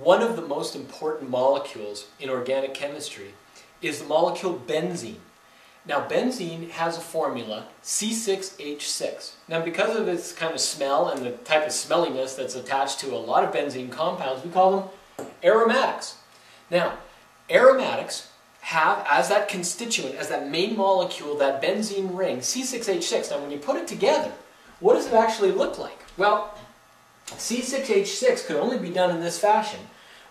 one of the most important molecules in organic chemistry is the molecule benzene. Now benzene has a formula C6H6. Now because of its kind of smell and the type of smelliness that's attached to a lot of benzene compounds, we call them aromatics. Now aromatics have as that constituent, as that main molecule, that benzene ring, C6H6. Now when you put it together, what does it actually look like? Well, C6H6 could only be done in this fashion,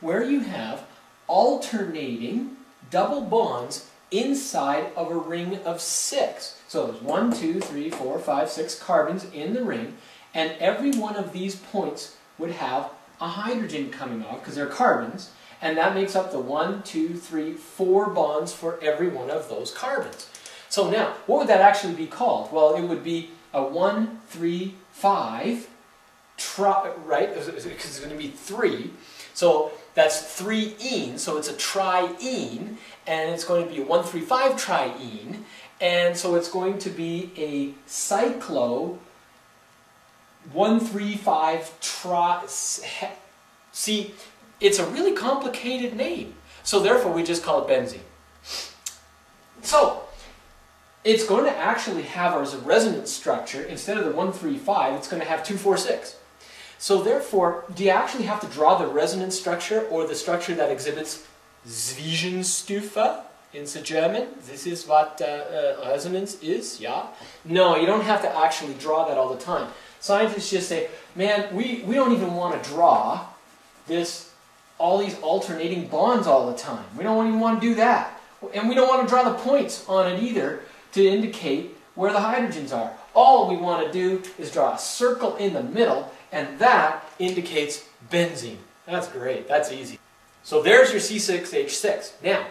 where you have alternating double bonds inside of a ring of six. So there's one, two, three, four, five, six carbons in the ring, and every one of these points would have a hydrogen coming off, because they're carbons, and that makes up the one, two, three, four bonds for every one of those carbons. So now, what would that actually be called? Well, it would be a one, three, five, right? Because it's going to be three. So that's three ene, so it's a triene, and it's going to be a 135 triene, and so it's going to be a cyclo 135 tri. See, it's a really complicated name. So therefore, we just call it benzene. So, it's going to actually have as a resonance structure, instead of the 135, it's going to have 246. So therefore, do you actually have to draw the resonance structure or the structure that exhibits Zwischenstufe in the German? This is what uh, uh, resonance is, yeah? No, you don't have to actually draw that all the time. Scientists just say, man, we, we don't even want to draw this, all these alternating bonds all the time. We don't even want to do that. And we don't want to draw the points on it either to indicate where the hydrogens are. All we want to do is draw a circle in the middle and that indicates benzene. That's great. That's easy. So there's your C6H6. Now,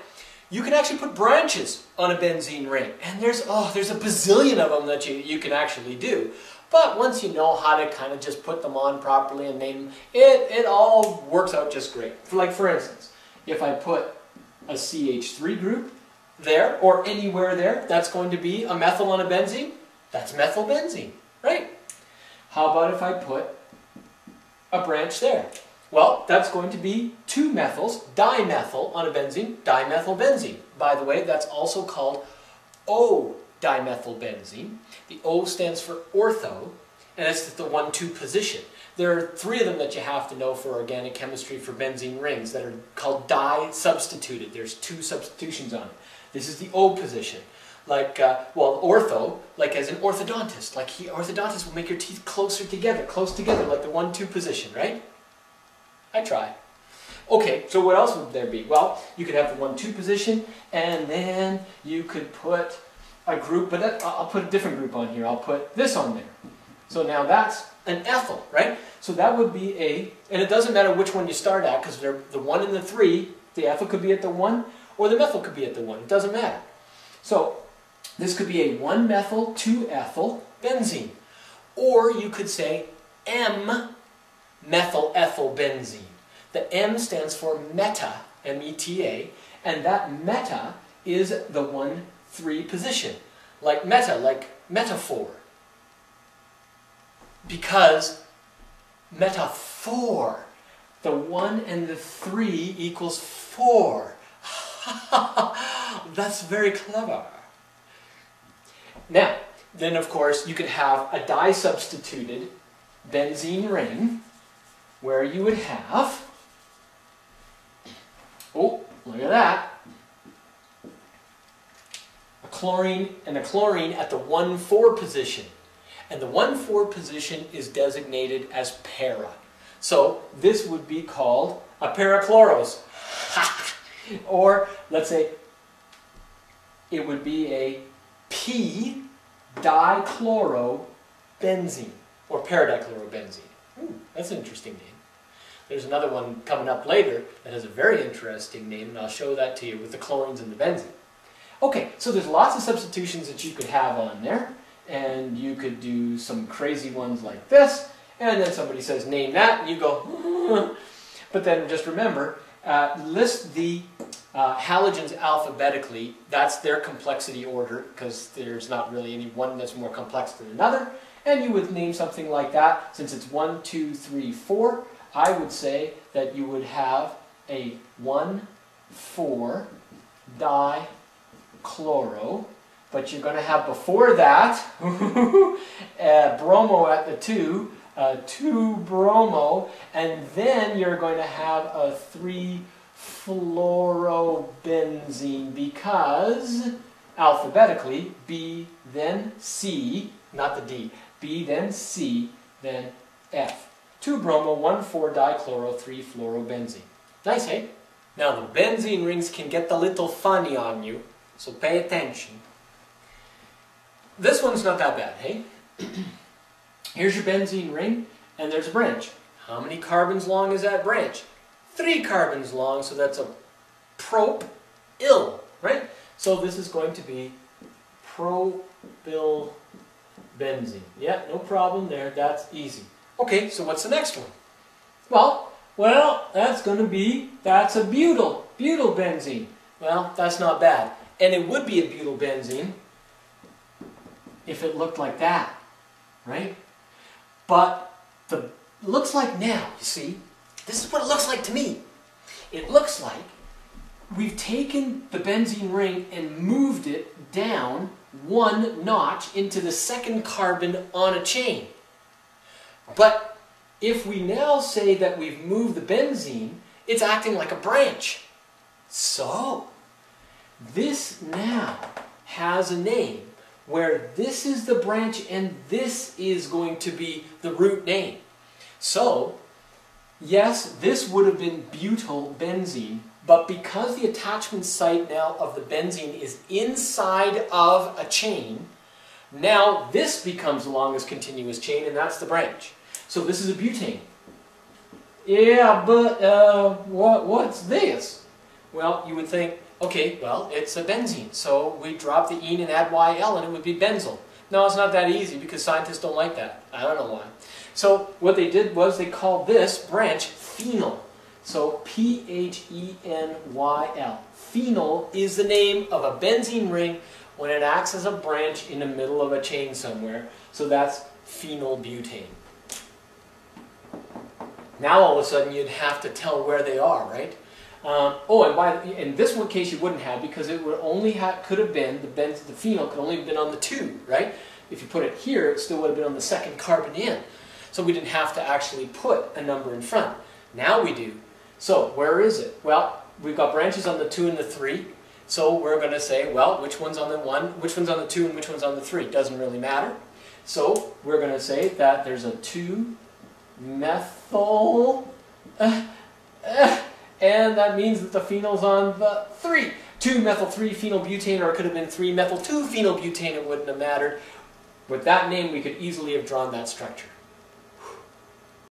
you can actually put branches on a benzene ring. And there's, oh, there's a bazillion of them that you, you can actually do. But once you know how to kind of just put them on properly and name them, it, it all works out just great. Like for instance, if I put a CH3 group there or anywhere there, that's going to be a methyl on a benzene. That's methylbenzene, right? How about if I put a branch there? Well, that's going to be two methyls, dimethyl on a benzene, dimethylbenzene. By the way, that's also called O-dimethylbenzene. The O stands for ortho, and it's the one-two position. There are three of them that you have to know for organic chemistry for benzene rings that are called di-substituted. There's two substitutions on it. This is the O position like, uh, well, ortho, like as an orthodontist. Like he, orthodontist will make your teeth closer together, close together, like the one-two position, right? I try. Okay, so what else would there be? Well, you could have the one-two position, and then you could put a group, but that, I'll put a different group on here. I'll put this on there. So now that's an ethyl, right? So that would be a, and it doesn't matter which one you start at, because they're the one and the three, the ethyl could be at the one, or the methyl could be at the one. It doesn't matter. So this could be a 1-methyl, 2-ethyl benzene. Or you could say M-methyl ethyl benzene. The M stands for meta, M-E-T-A, and that meta is the 1-3 position. Like meta, like metaphor. Because metaphor, the 1 and the 3 equals 4. That's very clever. Now, then of course you could have a di-substituted benzene ring where you would have, oh, look at that, a chlorine and a chlorine at the 1,4 position. And the 1,4 position is designated as para. So this would be called a parachloros. or let's say it would be a P dichlorobenzene or paradichlorobenzene. Ooh, that's an interesting name. There's another one coming up later that has a very interesting name, and I'll show that to you with the chlorines and the benzene. Okay, so there's lots of substitutions that you could have on there, and you could do some crazy ones like this, and then somebody says, name that, and you go, but then just remember, uh, list the uh, halogens alphabetically, that's their complexity order because there's not really any one that's more complex than another. And you would name something like that, since it's one, two, three, four, I would say that you would have a 1,4 dichloro, but you're going to have before that uh, bromo at the 2, uh, 2 bromo, and then you're going to have a 3 fluorobenzene because alphabetically B then C, not the D, B then C then F. 2 bromo, 1 4 dichloro, 3 fluorobenzene. Nice, hey? Now the benzene rings can get a little funny on you, so pay attention. This one's not that bad, hey? Here's your benzene ring, and there's a branch. How many carbons long is that branch? Three carbons long, so that's a prop ill, right? So this is going to be propyl benzene. Yeah, no problem there. That's easy. Okay, so what's the next one? Well, well, that's going to be, that's a butyl, butyl benzene. Well, that's not bad. And it would be a butyl benzene if it looked like that, right? But the looks like now, you see, this is what it looks like to me. It looks like we've taken the benzene ring and moved it down one notch into the second carbon on a chain. But if we now say that we've moved the benzene, it's acting like a branch. So, this now has a name where this is the branch and this is going to be the root name. So, yes, this would have been butyl benzene, but because the attachment site now of the benzene is inside of a chain, now this becomes the longest continuous chain and that's the branch. So this is a butane. Yeah, but uh, what, what's this? Well, you would think, okay, well, it's a benzene. So we drop the ene and add YL and it would be benzyl. No, it's not that easy because scientists don't like that. I don't know why. So what they did was they called this branch phenyl. So P-H-E-N-Y-L. Phenyl is the name of a benzene ring when it acts as a branch in the middle of a chain somewhere. So that's phenylbutane. Now all of a sudden you'd have to tell where they are, right? Um, oh, and by in this one case you wouldn't have because it would only have could have been the benz the phenyl could only have been on the two, right? If you put it here, it still would have been on the second carbon in. So we didn't have to actually put a number in front. Now we do. So where is it? Well, we've got branches on the 2 and the 3. So we're going to say, well, which one's on the 1, which one's on the 2, and which one's on the 3. Doesn't really matter. So we're going to say that there's a 2-methyl, uh, uh, and that means that the phenyl's on the 3. 2-methyl-3-phenylbutane, or it could have been 3-methyl-2-phenylbutane, it wouldn't have mattered. With that name, we could easily have drawn that structure.